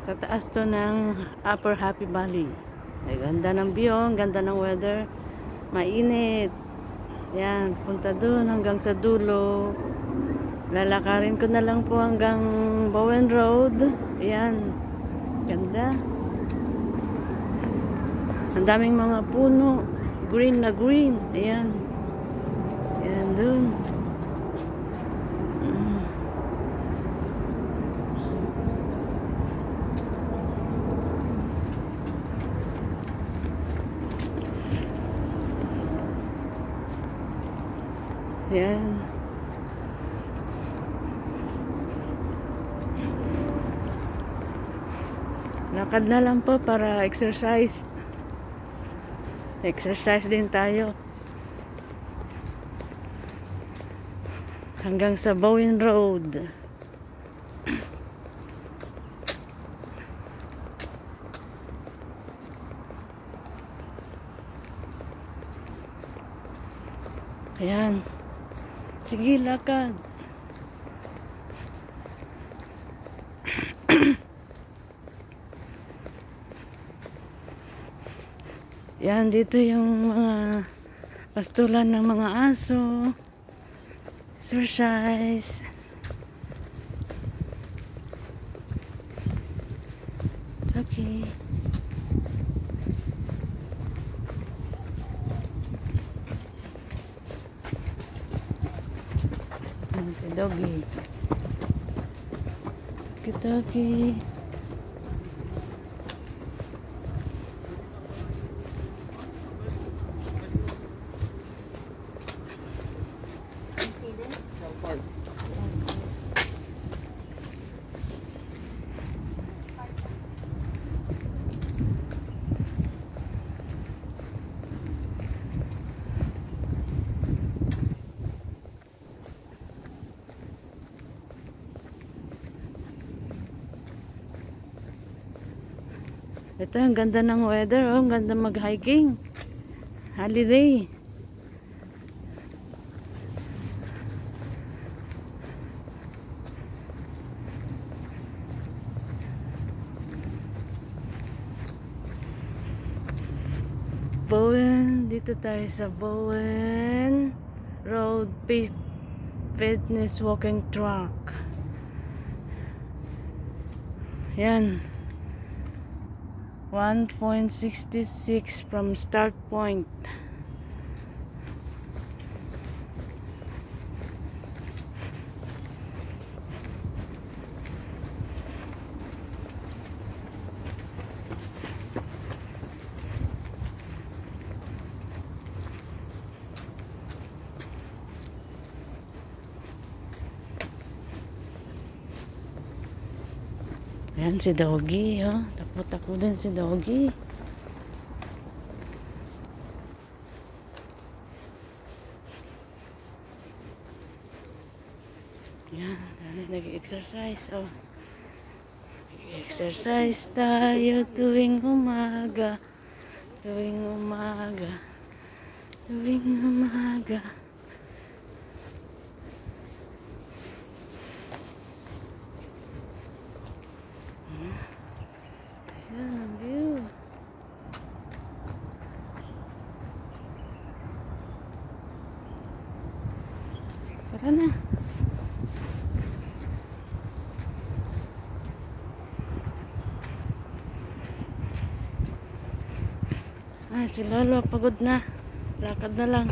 Sa taas to ng Upper Happy Valley. Ay, ganda ng view, ganda ng weather. Mainit. Yan, punta doon hanggang sa dulo. Lalakarin ko na lang po hanggang Bowen Road. Yan. Ganda. Ang daming mga puno. Green na green. Ayan. Ayan doon. Ayan. Lakad na lang po para exercise. Exercise din tayo. Hanggang sa Bowen Road. Ayan. Sige, lakad. Yan, dito yung mga pastulan ng mga aso. Exercise. Okay. Yan si Doggy. Toki-toki. Ito, ang ganda ng weather. Oh, ang ganda mag-hiking. Holiday. Bowen. Dito tayo sa Bowen Road Fit- Fitness Walking Track. Yan. 1.66 from start point. Ayan si Doggy, oh. Takbo-takbo din si Doggy. Ayan, dami nag-exercise, oh. Exercise tayo tuwing umaga. Tuwing umaga. Tuwing umaga. Ayan ang view. Tara na. Ah, si Lolo pagod na. Lakad na lang.